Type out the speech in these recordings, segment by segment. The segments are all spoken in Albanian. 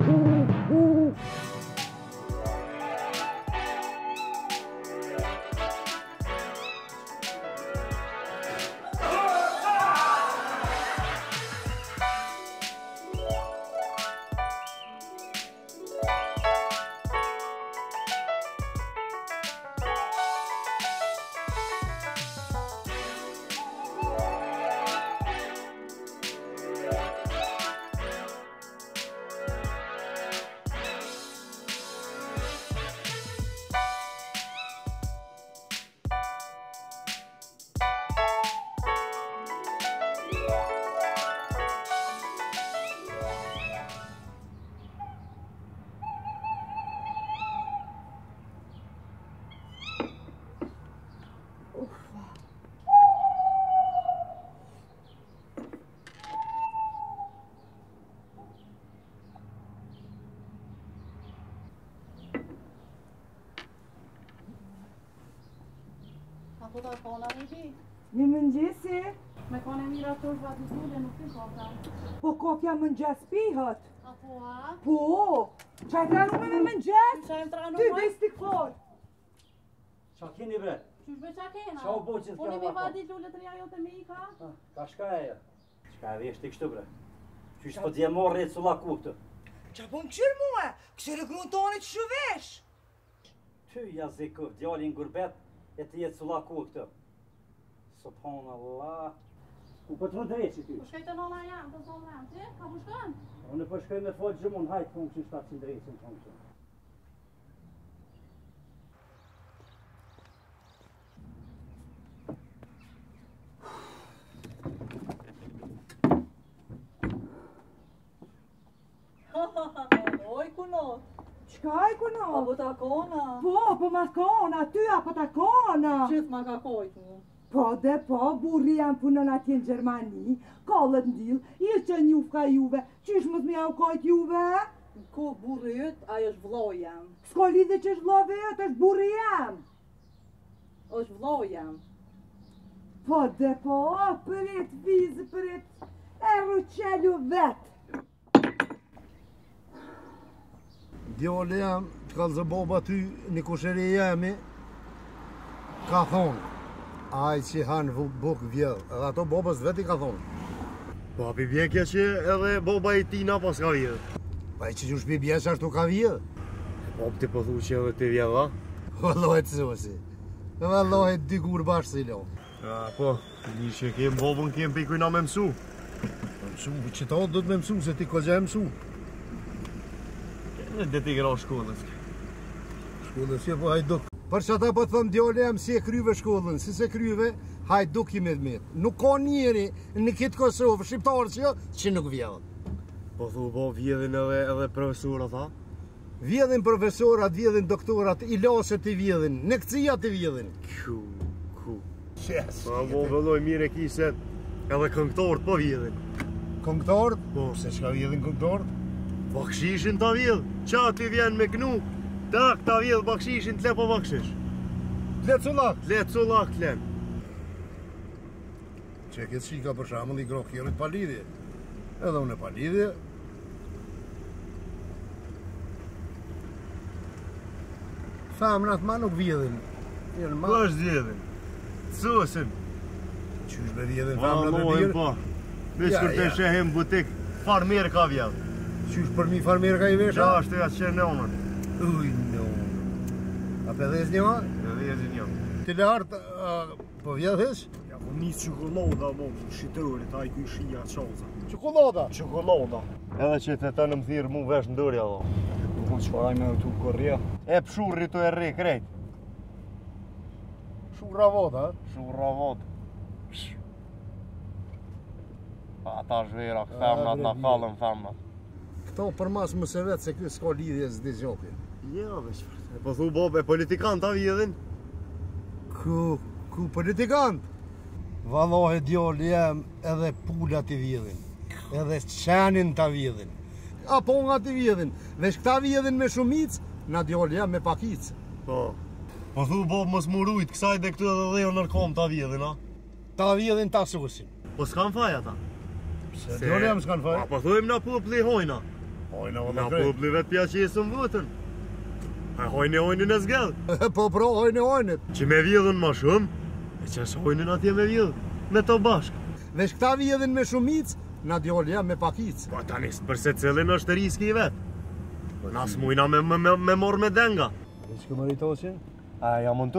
Ooh, ooh, ooh. po të kona në gjithë? Mi më njësi? Me kone mirë atë është vatë dhullë, nuk të kofja. Po kofja më njësë pihët? Apo po a? Po! Qa e tranu me me më njësë? Qa e më me? Ty, dhe isti kërë! Qa keni bre? Qysh be qa kena? Qa u bo po? të kërë bako? Po në mi vatë dhullë të rja të mi i ka? Ka shka e ja? Jo? shka e kështu bre? Qysh po dhja morë e ku këtë? Qa po në qërë mua? Kësë regrun tonë e shuvesh? Ty, jazikov, djallin E pije të sula kur kjo Subhan Allah Ku për po të më drejë po po ti? Po shkaj të vala janë, të zonë janë, të ka bu Unë janë? Po në me të hojë gjumë, në hajë të funë kështë që në funë kështë shkaj ku në? Pa po, po ta kona? Po, po ma kona, ty apo ta kona? Qëtë ma ka kojtë një? Po dhe po, burri janë punën atje në Gjermani, kallët ndil, ishë që një ufka juve, që më mëzmi janë kojtë juve? Ko burri jëtë, a është vlo jam. Sko lidhe që është vlo vetë, është burri jam. është vlo jam. Po dhe po, o, vizë, përjet e rruqelu vetë. djole jam, të kalë zë boba ty, një kushere jemi, ka thonë, aj që hanë buk vjellë, edhe ato bobës të veti ka thonë. Po, api bje që edhe boba i tina pas ka vjellë. Pa i që gjush pi bje ashtu ka vjellë. Po, për të pëthu po që edhe të vjellë, a? Valohet të sësi, valohet dy gurë bashkë si lo. A, po, një që kemë bobën kemë kujna me mësu. Mësu, që ta do të me mësu, se ti ko e mësu. Në dhe t'i gërë shkollës Shkollës që jo, po hajduk Për që ata po të thëmë djole e mësi e kryve shkollën Si se kryve, hajduk i me dhmet Nuk ka njeri në kitë Kosovë Shqiptarë që jo, që nuk vjedhën Po thu, po vjedhën edhe profesorat, ta Vjedhën profesorat, vjedhën doktorat I lasët t'i vjedhën, në këcija të vjedhën Kju, ku Pa po vëlloj mire kiset Edhe këngëtorët po vjedhën Këngëtorët? Po, se shka ka vjedhën këngëtorët? Bakshishin po të avjell, qa t'i vjen me gnu tak të avjell bakshishin po t'le po bakshish. Po t'le culak? T'le culak t'len. Qe këtë shika për shamën i grokjerit pa lidhje. Edhe unë e pa lidhje. Famën atë ma nuk vjedhin. Po është vjedhin? Cusin. Qysh me vjedhin famën atë vjedhin? Ma mojnë Me të butik, farë mirë ka vjedhin qysh për mi farë ka i vesha? Ja, është e atë qenë neonën. Uj, neonën. A për dhe e zinjohat? Për dhe e zinjohat. Ti le hartë, për po vjetë hesh? Ja, për po një qëkoloda, mo, për shqitërëri, taj ku i shqia qauza. Qëkoloda? Qëkoloda. Edhe që të të në më thirë mu vesh në dërja, dhe. Po, po, që faraj me të u korrija? E pëshurri të e rri, krejt. Shurra vodë, e? Shurra vodë këto për masë më se vetë se kjo s'ka lidhje s'di zhjopi Jo, veç përte Po thu bob, e politikan t'a vjedhin? Ku, ku politikan? Vallohi djoli jem edhe pula t'i vjedhin Edhe qenin t'a vjedhin Apo nga t'i vjedhin Veç këta vjedhin me shumic, na djoli jem me pakic Po Po thu bob, mos murujt, kësaj dhe këtu edhe dhe jo nërkom t'a vjedhin, a? T'a vjedhin t'a susin Po s'kan faj ata? Se, djoli jem s'kan faj? Po thujem na po plihojna Hojnë e me e po, hojnë e hojnë e hojnë e hojnë e hojnë e hojnë e hojnë Po pro e hojnë e hojnë e hojnë e hojnë e hojnë e hojnë e hojnë e hojnë me hojnë e hojnë e hojnë e hojnë e hojnë e hojnë me hojnë e hojnë e hojnë e riski i vetë e hojnë e hojnë e hojnë e hojnë e hojnë e hojnë e hojnë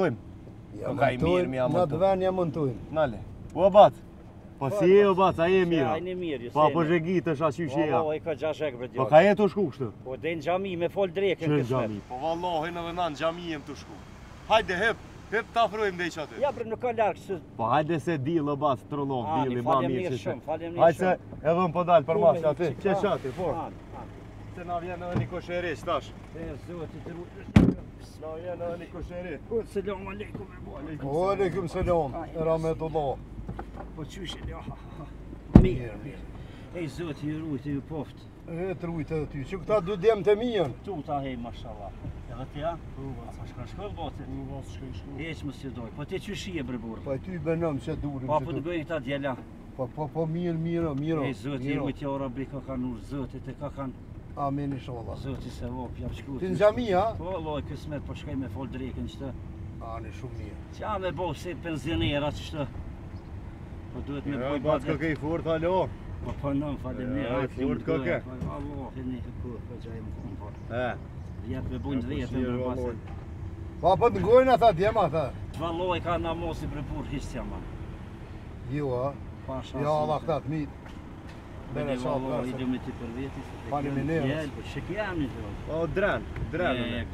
e hojnë e hojnë e hojnë e hojnë e hojnë e Po si po, e po. o bat, a e mirë? A e mirë, jësë Po shë po, është asë që ja. Po ka gjash e këpër Po ka e të shku kështë? Po dhe në gjami, me fol drejë në kështë. Po vallohë, në dhe në gjami e më të shku. Hajde, hep, hep të afrojmë dhe i qatë. Ja, por nuk ka lërkë së... Po hajde se dilë o bat, trullohë, dilë i ma mirë që që Falem që që që që që që që që që që që që që që që që që që që na që që që që Selam që që Po qyshe, ja, ha, ha, mirë, mirë. E zot, i rujtë, i poft. E të rujtë edhe ty, që këta du djemë të mijën. Tu ta hej, mashallah. E dhe tja? Po, ba, sa shkën shkën botit? Po, ba, shkën shkën. Eqë më si doj, po ti qyshi e bërburë. Po, ty benëm që durim po, që po të... Po, të bëjnë këta djela. Po, po, po, mirë, mirë, mirë. E zot, i rujtë, ora, bëj, ka kanë urë, zot, e ka kanë... Amen, inshallah. Zot, i se vop, jam shkru. Ti në gjami, ha? Po, loj, kësmet, po shkaj me fol drekën, qëtë. Ani, shumë mirë. Qa me bo, si penzionera, qëtë. Po duhet me bëj bazë. Ka i fort alo. Po po në fadeni. Ka fort ka kaj. Allo. Keni ku po jaim komfort. Ha. Ja të bëjnë dhe po, jetë në jo, pasën. Pa po, po të ngojnë ata djema ata. Dva loj ka në mosi për pur hiç jama. Ju jo, a. Pa shansë. Ja jo, Allah këta të mitë. Bene sa Allah i dhe me ti për vjeti. Pani ne. nërës. Shëkjam i O dranë, dranë.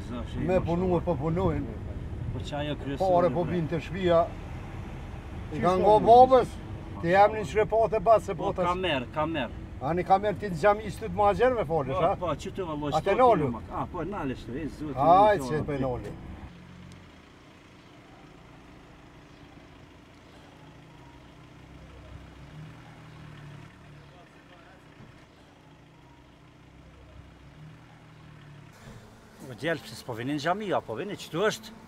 Me punuë po punojnë. Po që kryesor. kryesurë. Pare po binë te shvija. I ka po ngo babës. Ti jam një një shrejt për othe batës? Po kamerë, kamerë. A një kamerë ti në zhjami i s'tu të ma me folesh, po, a? Po, po. A te nëllu? A, po, nëllu s'tu. A, e që e për nëllu. U djellë, se s'po vini në zhjami, po vini që tu është.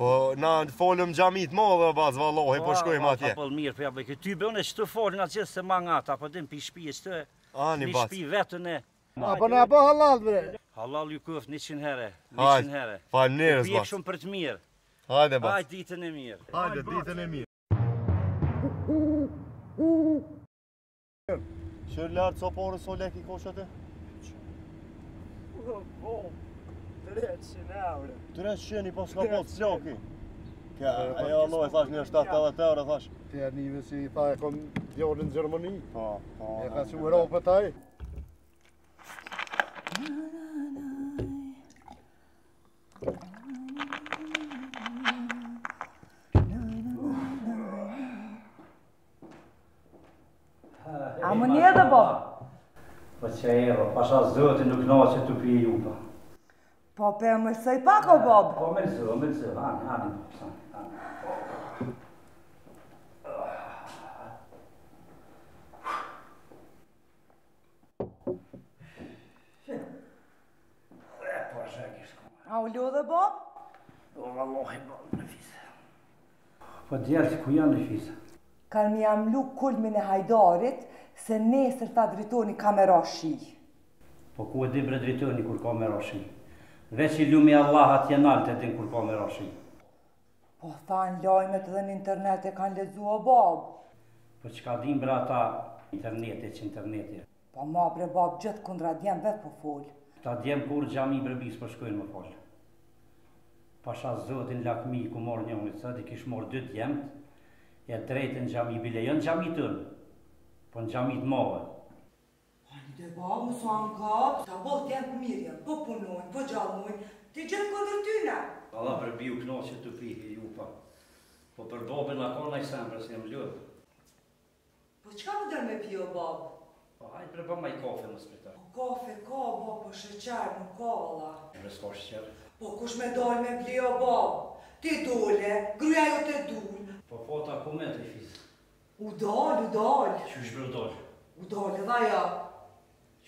Po na folëm xhamit më dhe baz vallahi po, po shkojmë po, atje. Po mirë, po ja bëj këty bën e çto fol nga çes se ata, apo din pi shtëpi çto. Ani baz. Shtëpi vetën e. Apo, po na po halal bre. Halal ju kuf 100 herë, 100 herë. Po nerz baz. Pi shumë për të mirë. Hajde baz. Hajde ditën e mirë. Hajde ditën e mirë. Shër lartë solek i koshatë. Oh, po, oh. 300 eurë 300 i pas ka pot s'joki. Kja, e allo e thash një 70 euro, thash. Kja, njëve si i e kom djorën në Gjermoni. Po, po, e ka si u Europë taj. A më një dhe po? Po që e, po pasha zëti nuk në që të pi ju po. Po, pe e mërësoj pak, o Bob? Po, mërësoj, o mërësoj, ha, hanë, hanë. po, A u ljodhe, Bob? Do më lohe, Bob, në fisa. Po, djerë, ku janë në fisa? Kanë mi jam lu kulmin e hajdarit, se nesër ta drejtoni kamera shi. Po ku e bre drejtoni kur kamera shi? që i lumi Allah atje nalë të din kur po me rashin. Po thanë lojmet dhe në internet e kanë lezu o babë. Po që ka din bra ta interneti që interneti. Po ma bre babë gjithë kundra djem vetë po folë. Ta djem kur gjami i brebis po shkojnë më folë. Pasha zotin lakmi ku morë një unë, sëti kishë morë dy djem, e drejtë po në gjami i bile, jo në gjami tënë, po në gjami të mojë. Dhe babë më sa në kapë, ta bëllë të për mirja, po punojnë, po gjallë ti gjithë këndër tyne. Allah për biu knoqë të pihi ju pa, po për babë në akon në i sembra se jem ljëtë. Po qka më dërë me pio babë? Po hajtë për bëmë i kafe në spritarë. Po kafe ka, po për shëqerë, më ka Allah. E më s'ka shëqerë. Po kush me dojnë me pio babë? Ti dole, gruja ju të dule. Po po ta ku me të i fizë? U dollë, u dollë. Që është bërë dollë? U dollë, dha ja.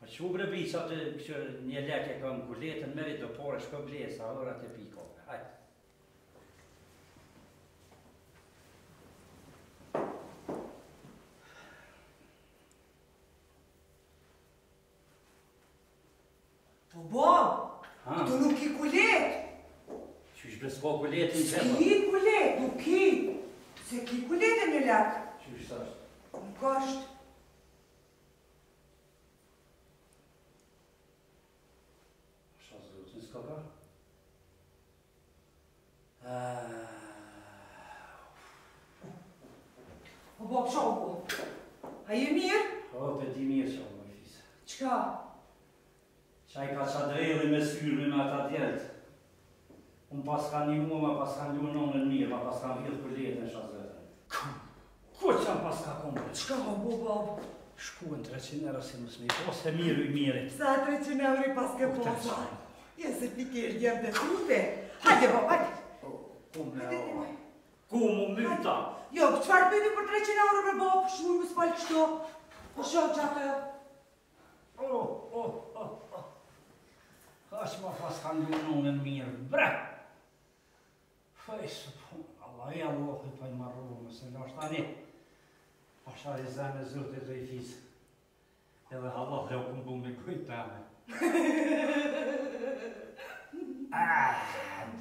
Po çu bre bi sa të që një lekë kam kuletën merri do porë shko blej sa ora të piko. Haj. Po bo, Tu nuk i kulet. Që ishë bësko kuletin që më? Nuk i kulet, nuk i. Se ki kuletën në lekë. Që është sashtë? Nuk është. ma pas kam vjetë për lejet në shazetën. Ko që jam pas ka kompër? Qka më bo, bo? Shkuën në treqin e rësi më smitë, ose miru i mirit. Sa treqin e rëri pas ke posa? Ja se ti kërë gjemë dhe trute. Hajde, bo, hajde. Po, me o. Ku më myta? Jo, qëfar farë bëjmë për 300 e rëri për bo? Shumë më s'pallë qëto. Po shumë që atë? oh, oh, oh. o. Ha, shma pas ka në në në në Fëjsë, Allah e Allahë të pëjnë marru, më se në është tani. Pasha e zemë e zërët e të i fisë. Edhe Allah dhe o këmë me kujtë Ah,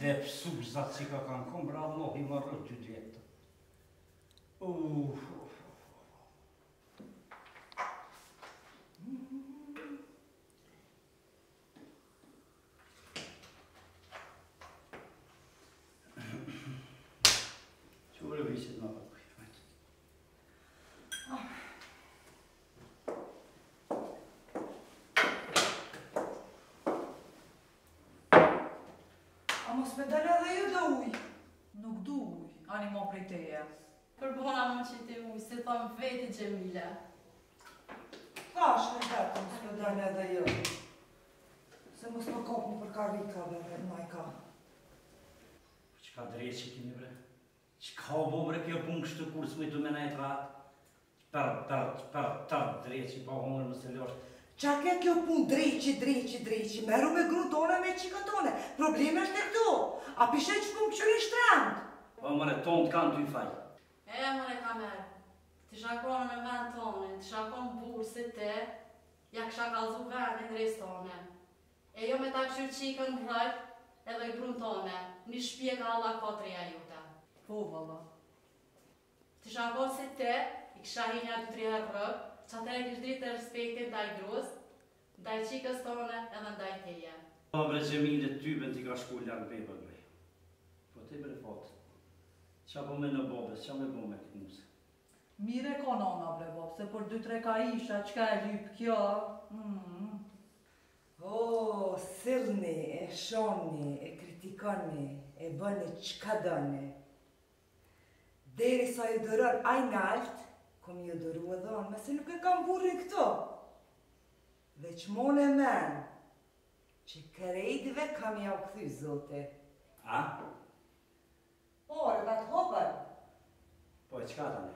dhe pësuk zatë që ka kanë këmë, bra Allah i marru të gjithë. thom veti Gjemila. Ka shme të të mësë të dërën edhe jo. Se mësë më kopë në përka rika dhe dhe majka. Po çka ka drejtë që bre? Çka ka obo bre kjo punë kështë të kurës mëjtë me nejtë ratë? Per, per, per, per, drejtë që pa hongërë më se lështë. Qa ke kjo pun dreqi, dreqi, dreqi, meru me gru tona me qika tone, probleme është e këtu, a pishe që pun këqyri shtrandë? Po mëre, tonë të kanë të i fajtë. E, mëre, kamerë. Të shakon me vend tonë, të shakon burë si te, ja kësha kalzu vend e hrejs tonë. E jo me ta këshur qikën vrëk edhe brunë tonë, një shpje ka Allah kotreja juve. Po, vëllë. Të shakon si te, i kësha hinja të treja vrëk, që atër e kështë dritë të respektit grusë, gruz, daj qikës tonë edhe në daj teje. Po, vre që ty të ti ka shku lërën të pejtë Po, ti për e posë. Qa po me në bobe, qa me Mire ka nana bre se për dy tre ka isha, qka e lyp kjo? Mm. O, sirni, e shoni, e kritikoni, e bëni qka dëni. Deri sa ju dërër aj në altë, kom ju dërru edhe onë, me se nuk e kam burri këto. Dhe që mon e men, që kërejtëve kam ja u këthy, zote. A? Por, dhe të hopër. Po, e qka dëni?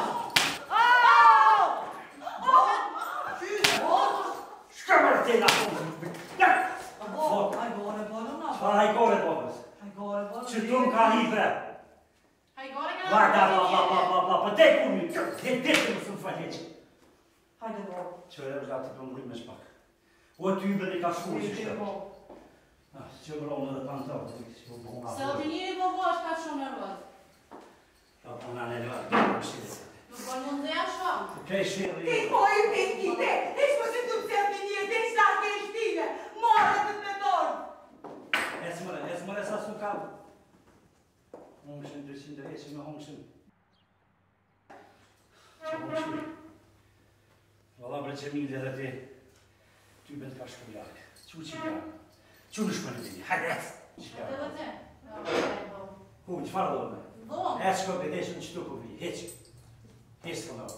ka brave. Hai guardato, guarda, guarda, guarda, guarda. Pa de cumit. De te nu sunt faleci. Haidevo, ce vreau să Hajde, pe domnul mai spa. What you me i o blau una de pantalo, ți-o pun una. Să te iei pe voa ca să o meru. O pună aleluia. Nu poți nuntei așa. Ce ai șerit? Și voi, pe ție, ești voite să veni de sta ca îștiine. Moare de te E smere, e smere Hongshin, dhe sin dhe esi Hongshin. Që Hongshin, vala bre që mingë dhe dhe ti, ty bëndë ka shkëm jakë, që që jakë, që në po. shkëm në dini, hajë rëth! Që jakë? Dhe dhe dhe, Hu, që farë dhe me? Dhe dhe? E shkëm bëdhe shkëm që të kubi, heqë, heqë të në.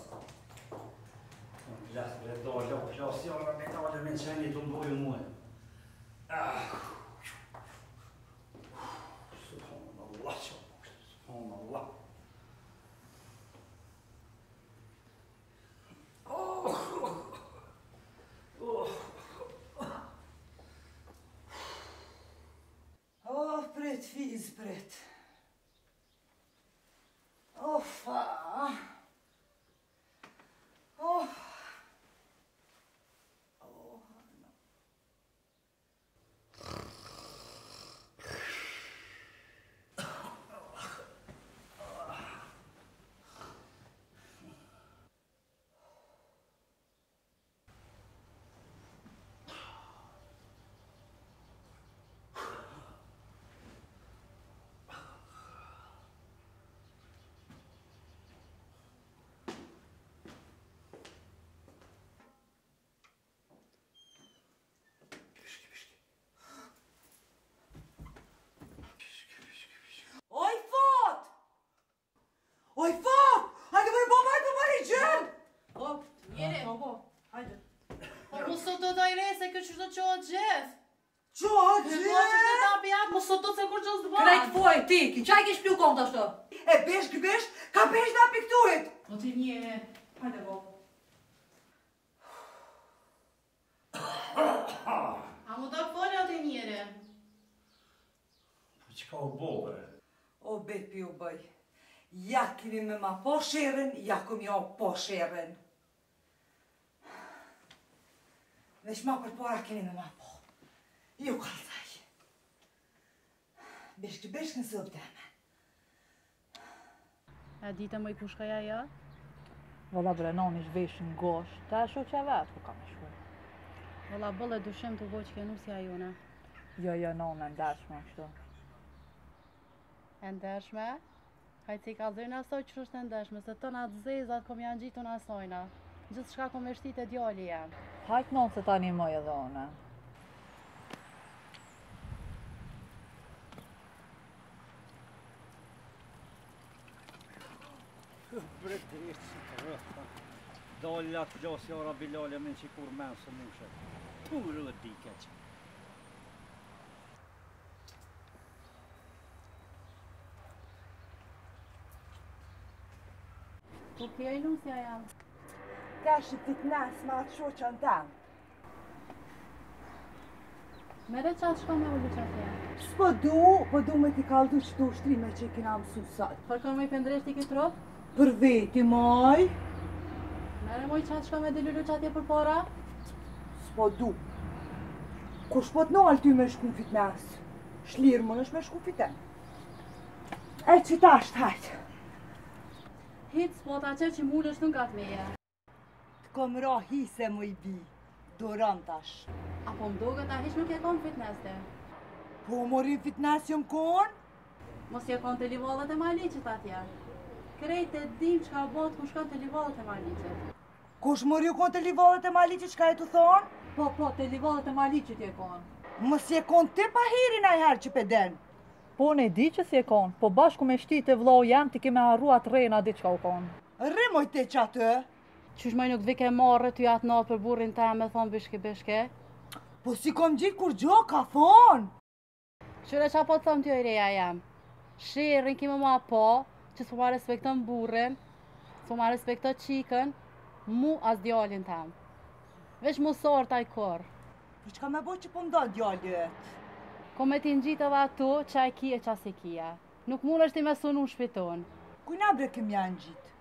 Lëthë, bre, dojë, lëpë, lëpë, lëpë, lëpë, lëpë, lëpë, lëpë, lëpë, qo gjef. Qo gjef? Qo gjef? Qo gjef? Qo gjef? Qo gjef? Qo gjef? Qo gjef? Krejt foj, ti, ki qaj kish pju të ashtu? E besh këbesh, ka besh da pikturit. Po ti një, hajde bo. A mu do këpore o të njëre? Po që u bove? O bet pi u bëj. Ja kini me ma po shërën, ja kum po shërën. veç ma për pora keni me ma po. Ju kalzaj. Besh të besh në sëpë të A dita më i kushka ja ja? Vëlla bre, non ish vesh në gosht, ta e shoqe vetë ku po kam ishku. Vëlla e dushim të në usja jona. Jo, jo, në e ndershme kështu. E ndershme? Hajtë si ka asoj që është e ndershme, se të në atë zezat kom po janë gjitë në asojna gjithë shka këmë e shti të djali jam. Hajkë në të tani një mojë dhe ona. Këpër e si të rrëta. Dalja të gjasë jara jo, Bilalja me në qikur me nëse më shetë. Purë dhe dike që. Kur kjo ilusja janë? Ka shi pit nas ma që në tam. Mere qa të shkojnë me u diqa të janë? du, po du me ti kaldu shtu shtri me që i kina më susat. Po shkojnë me i pëndresht i këtë rop? Për veti, moj. Mere moj qa të shkojnë me dhe lullu për para? Shpo du. Ko shpo të në ty me shku fit nas? Shlirë më nëshme shku fitem. E që ta shtajtë? Hitë ta që që mu nështë nga të meja kom ra hi se më i bi, duron tash. Apo më doga ta hish më ke kon fitness Po më rin fitness jëm kon? Mos je konë të livallet e maliqet atje. Krejt të dim që ka bot ku shkon të livallet e maliqet. Kush më rin kon të livallet e maliqet që ka e të thonë? Po, po, të livallet e maliqet je konë. Mos je kon të pa hirin a herë që peden. Po ne di që si e kon, po bashku me shti të vlau jam ti keme arruat rejna di që ka u kon. moj te që atë, që shmoj nuk dhvike marrë të jatë na për burrin të e me thonë bishke bishke. Po si kom gjitë kur gjo, ka thonë. Qyre qa po të thëmë tjo i reja jam? Shërën kime ma po, që të ma respektën burrin, s'po ma respektën qikën, mu as djallin të Vesh mu sërë taj korë. Po që ka me bo që po më dalë djalli e? Ko me ti në gjitë edhe ato, qa e kia qa se kia. Nuk mund është me sunu në shpiton. Kujna bëke mja në gjitë?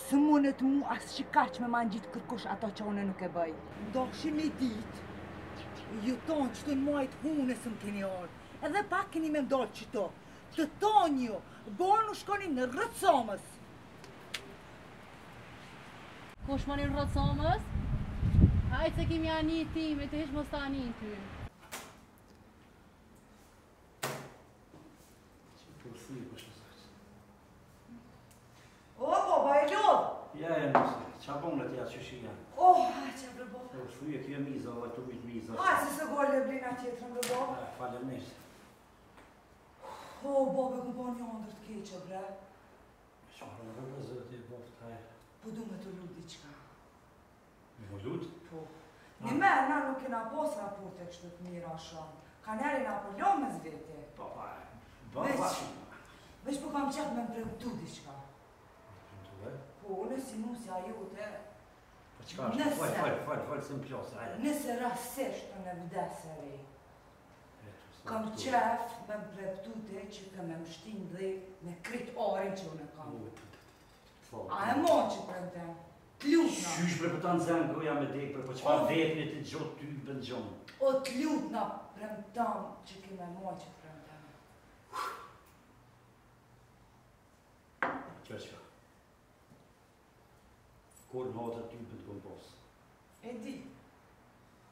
Së mundët mu asë që kaqë me në gjitë kërkush ato që une nuk e bëj. Do kështë ditë, ju tonë që të në muajtë punë e së më keni orë. Edhe pak keni me ndorë që to, të tonë ju, borë në shkoni në rëtësomës. Ko shmo në rëtësomës? Hajë se kemi ani ti, me të hishë më sta ani ty. Që një O, po, baba, po, po, e lodhë! Ja, e mësë, qa po në tja që shia? Oh, qa bre, rëbohë! Po, kjo e miza, ove të miza. Ha, si se gollë oh, e blina tjetër baba. rëbohë. Ha, falë e mështë. O, baba, ku po një ndër të keqë, bre? Që më rëbohë, dhe zërë të e bohë, taj. Po, du me të lutë diqka. Me më lutë? Po. Në me, na nuk kena posë raporte kështë të mira shonë. Ka njeri nga polion me zveti. Pa, pa, pa, pa, Po, unë si nusja jote... Po qka është? Nëse... Fajt, fajt, fajt, fajt, se më pjosë, ajde. Nëse rafsesht të në vdeseri, kam qef me më preptu te që ke me mështin dhe me krit orin që unë kam. A e mo që preptem? T'lutna. Shush, për këtan zemë goja me dek, për po që pa vetën e të gjotë ty për në gjonë. O t'lutna preptam që ke me mo që preptem. Qërë qërë? kur në atë ty për të kënë posë. E di.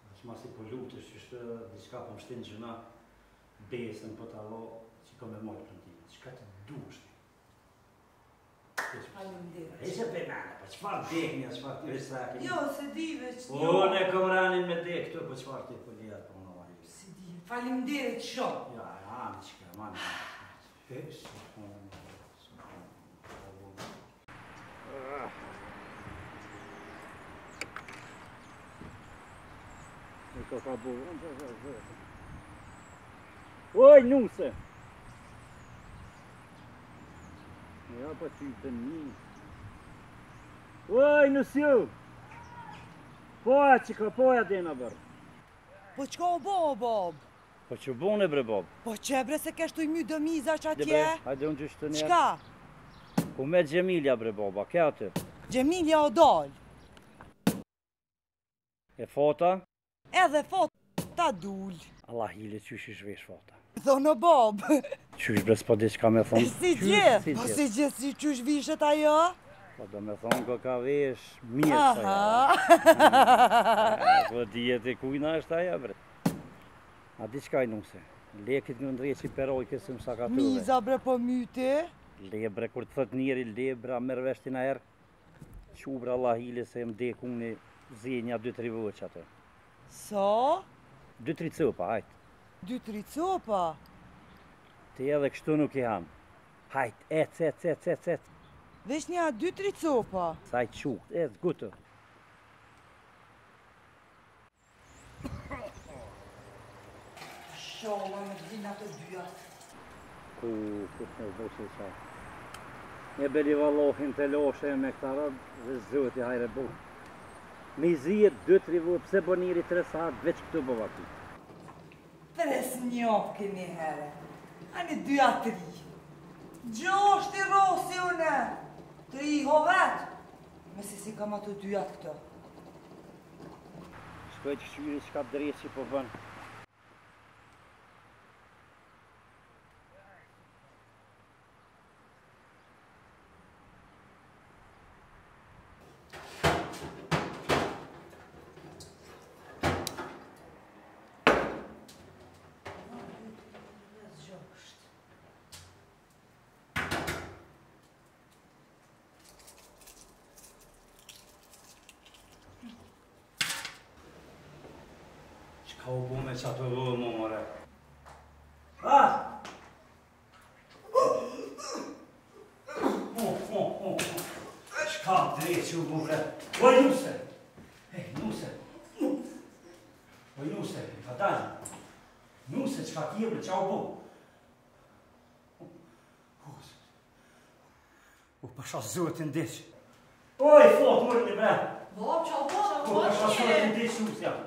Në që masi po lukë të shqyshtë, dhe po që ka po më shtinë gjëna, besën po, po të allo, që ka me mojë të në ti, që ka të du është ti. E që për në atë, që farë dhejnë, Jo, se di veç, jo. O, po, ne kom ranin me dhejnë, këtër po që farë të i të lirë, në marivë. Se di, falim që shumë. Ja, e anë që ka, manë. ka ka bërë. Oj, nuse! Në pa që i të një. Oj, ju Poja që ka poja dhena bërë. Po ka o bo, o bob? Po që bo në bre, bob? Po që bre se kështu i mjë dëmiza që atje? Dhe bre, hajde unë gjysh të njerë. Qka? Po me Gjemilja bre, bob, a kja atë? Gjemilja o dollë. E fota? edhe fotë ta dull Allah hili, i ish vesh fota? Thonë bob. Qysh brez, po ka me thonë? Si gje, po si gjithë si qysh vishet ajo? Po do me thonë ko ka vesh mirë sa jo. Po dijet e kujna është ajo, bre. A ka i nuse, lekit në ndrije që i peroj kësë më sakatuve. Miza bre po myti Lebre, kur të thët njeri lebra, mërë veshtin a her qubra Allah se më dekun në zinja 2-3 vëqë atë. So? 2-3 copa, hajt. 2-3 copa? Ti edhe kështu nuk i hamë. Hajtë, ec, ec, ec, ec, ec, ec. Vesh nja 2-3 copa? Saj shu, ez, gutur. Shoh, më dyat. Ku, ku të të zdoqës e sajt. Një beli valohin të loshe e mektarët, dhe zrëti hajre bukë me i zrije dë të rivu, pëse bo njëri tre sahat, veç këtu bova ku. Tres së një oke herë, a një dyja tri. Gjo është i rosi une, tri i ho vetë, me si si kam ato 2 të këtë. Shkoj të shqyri shka dresi po vënë. Ka u bu që qatë u më more. Ha! Mo, mo, mo, mo. Qka drejt që u bu, bre? Oj, nuse! Ej, nuse! Oj, nuse, ka dalë. Nuse, qka t'je, bre, që u bu? U pasha zuhet të ndeqë. Oj, fot, mërë një bre! Bob, qa u bu, qa u bu, qa u bu, bu,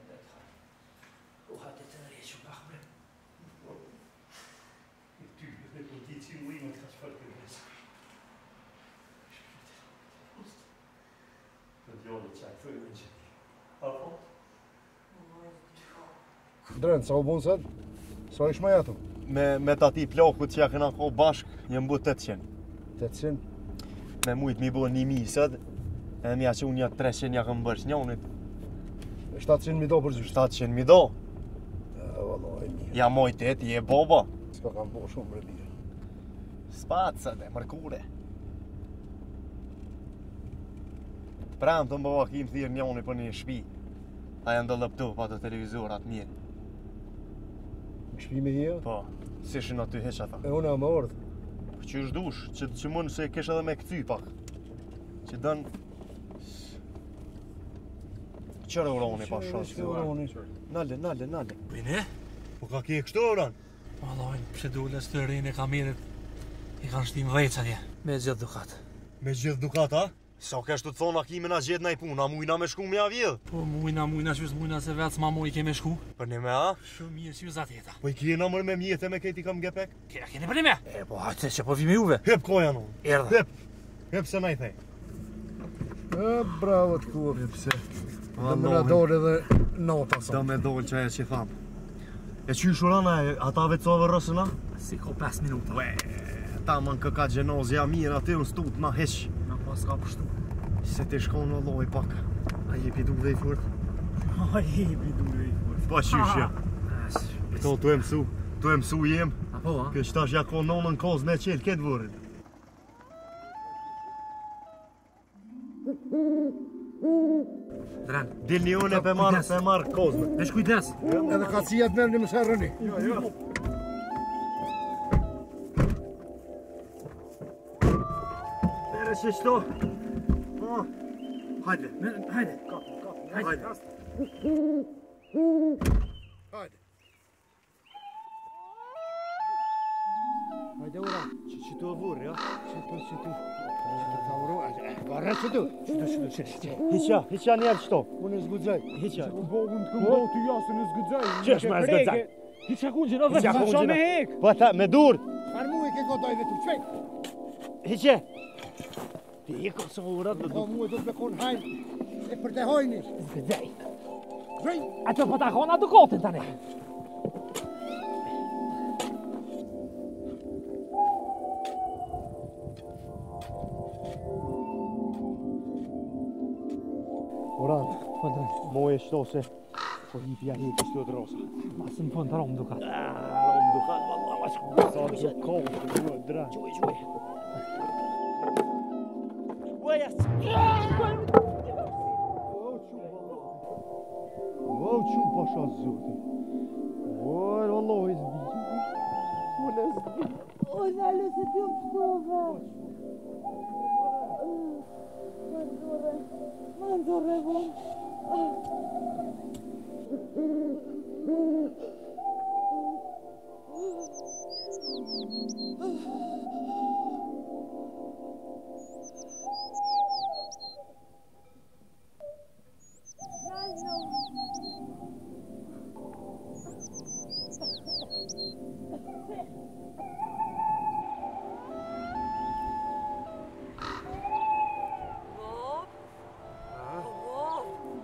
distribuimos estas fortunas. Të djollë të qaj, thuj me Drenë, sa u bunë sëtë? Sa ishme jetu? Me, me të ati plaku që ja këna ko bashk, një mbu 800. 800? Me mujtë mi bu 1000 sëtë, edhe mi aqe unë një 300 ja këmë bërsh njënit. 700 mi do për zyrë? 700 mi do? E, Ja mojtë e ti e boba? Ska kam bo shumë për mi spacat e mërkure. Të pranë të më bëva kim thirë njoni për një shpi. A janë dëllëp tu, pa të atë mirë. Në shpi me hjo? Po, si shë në ty heq ata. E unë e më ordhë. Po që është dush, që, që mund se kesh edhe me këty pak. Që dënë... Qërë uroni pa shumë. Qërë uroni? Nalle, nalle, nalle. Bine? Po ka kje kështu uron? Allah, pse dule së të rinë e kamirit I kanë shtim vejtë atje, me gjithë dukat. Me gjithë dukat, a? Sa o kështu të thonë, a me na gjithë na i punë, a mujna me shku me avjedhë? Po, mujna, mujna, qësë mujna se vetës ma moj ke me shku. Për një me, a? Shumë mirë, qësë atë jeta. Po i kje në mërë me mjetë me kejti kam gepek? Kje, a kjene për një me? E, po, hajtë, që po vime juve. Hep, koja në. Erdhe. Hep, hep se na i thej. E, bravo të kuo, dhe e 5 minuta. Ta më në këka gjenazja mirë, atë unë stutë ma heqë Ma pas s'ka pështu Se të shko në loj pak A jepi pidu dhe i furt A jepi pidu dhe i furt Pa po, qysh ja Këto të e mësu Të e mësu jem Kështë tash ja konë në në në kozë me qelë këtë vërën Dilni unë e pëmarë, pëmarë, kozë Vesh kujtës Edhe ka cijat në në në Jo, jo E shë shto po. Hajde Hajde Hajde Hajde Hajde ura Që që të vurë ja Që të që të Barë që du? Hiqa, hiqa njerë qëto? Unë e zgudzaj. Hiqa. Që po unë të këmbo po. të jasë në zgudzaj. Që është me e zgudzaj? Hiqa kunë gjinë, ozë. Hiqa kunë gjinë. Me hek. Po ta, me dur. Par mu i ke godoj dhe të qëj. Ti e ka së urat dhe dhe... Ka muaj do të konë hajnë, e për të hojnë ishë. Zgëzej. Zgëzej. A që për të konë atë kotën të ne? Urat, për të rëmë. Moj e shto se... Po një pja një të shtjo të rosa. Masë në të rëmë dukatë. Rëmë dukatë, ma ma shkëmë. Sa të dukatë, ma shkëmë. Qoj, qoj. Вовчу пошо зуди. Ой, олой зди. Оле зди. Ой, але се ти обстува. Мандуре, мандуре, вон.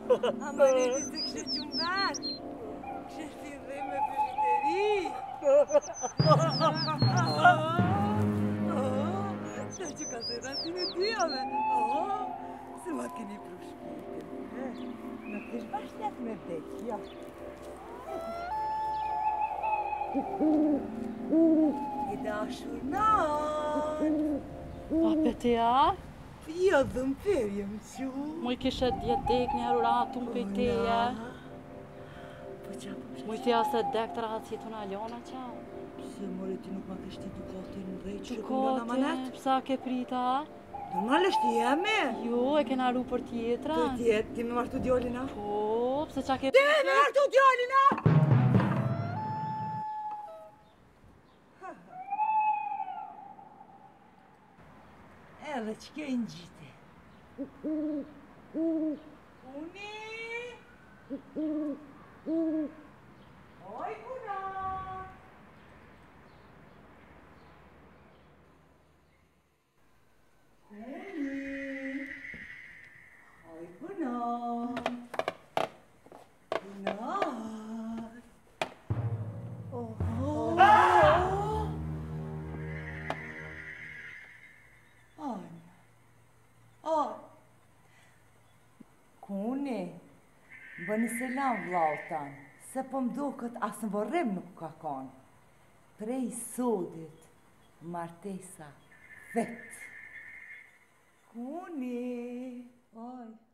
A më në një të kështë që më vanë. Kështë të dhe me përgjëteri. Kështë që ka të ratin e tijave. Se më keni për shpikën. Në të shbashtjat me vdekja. I dashur nërë. Apet e a? Jo, dhe më përë jam që. Mu i kisha dje dek një arura më për te, po po e. Po që apë përë që? Mu i të jasë dhe dek të rahatë si të në aljona që. Përse, mori, ti nuk ma kështi të kote në brejtë që këmë në manetë? Të pësa ke prita? Në në jemi. Jo, e ke në arru për tjetra. Për tjetë, ti me martu djollina? Po, pëse qa ke prita? Ti me martu djollina! Ti me martu djollina! araç genciydi. O ne? Ay bu ne? një selam vlautan, se po më këtë asë në nuk ka konë. Prej sodit, martesa, vetë. Kuni, oj.